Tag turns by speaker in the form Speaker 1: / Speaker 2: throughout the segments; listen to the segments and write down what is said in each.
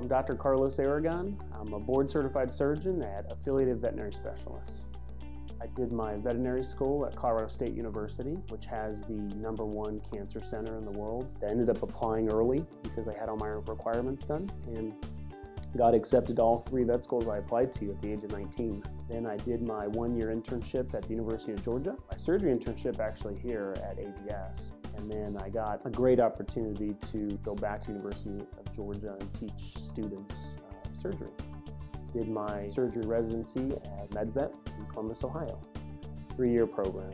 Speaker 1: I'm Dr. Carlos Aragon. I'm a board certified surgeon at Affiliated Veterinary Specialists. I did my veterinary school at Colorado State University, which has the number one cancer center in the world. I ended up applying early because I had all my requirements done and got accepted to all three vet schools I applied to at the age of 19. Then I did my one-year internship at the University of Georgia, my surgery internship actually here at AVS. And then I got a great opportunity to go back to University of Georgia and teach students uh, surgery. Did my surgery residency at MedVet in Columbus, Ohio. Three-year program.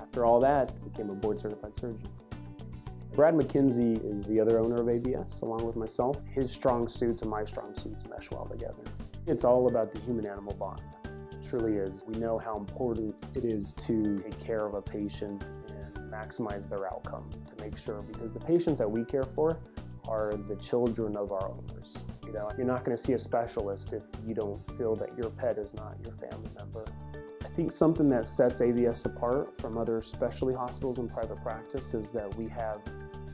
Speaker 1: After all that, became a board certified surgeon. Brad McKenzie is the other owner of AVS, along with myself. His strong suits and my strong suits mesh well together. It's all about the human-animal bond. It truly is. We know how important it is to take care of a patient maximize their outcome to make sure, because the patients that we care for are the children of our owners. You know, you're not going to see a specialist if you don't feel that your pet is not your family member. I think something that sets AVS apart from other specialty hospitals and private practice is that we have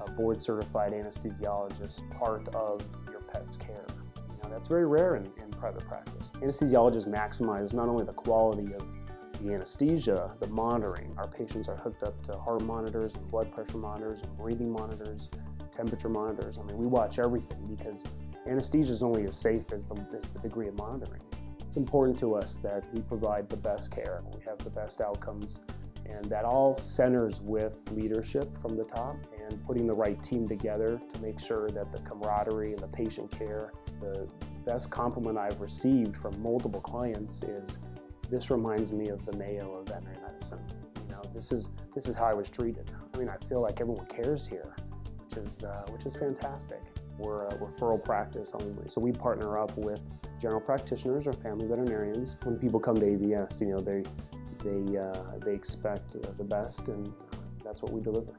Speaker 1: a board certified anesthesiologist part of your pet's care. You know, that's very rare in, in private practice. Anesthesiologists maximize not only the quality of the anesthesia, the monitoring. Our patients are hooked up to heart monitors and blood pressure monitors and breathing monitors, temperature monitors. I mean, we watch everything because anesthesia is only as safe as the, as the degree of monitoring. It's important to us that we provide the best care, we have the best outcomes, and that all centers with leadership from the top and putting the right team together to make sure that the camaraderie and the patient care, the best compliment I've received from multiple clients is this reminds me of the Mayo of veterinary medicine. You know, this is this is how I was treated. I mean, I feel like everyone cares here, which is uh, which is fantastic. We're a referral practice only, so we partner up with general practitioners or family veterinarians. When people come to AVS, you know, they they uh, they expect the best, and that's what we deliver.